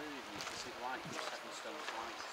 including you can see the light from seven stones light.